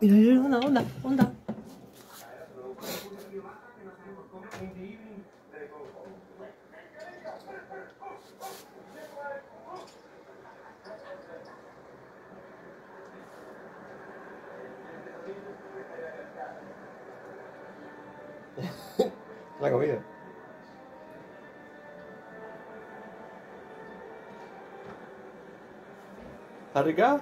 Mira, mira, onda, onda, onda. La comida. ¿Está rica?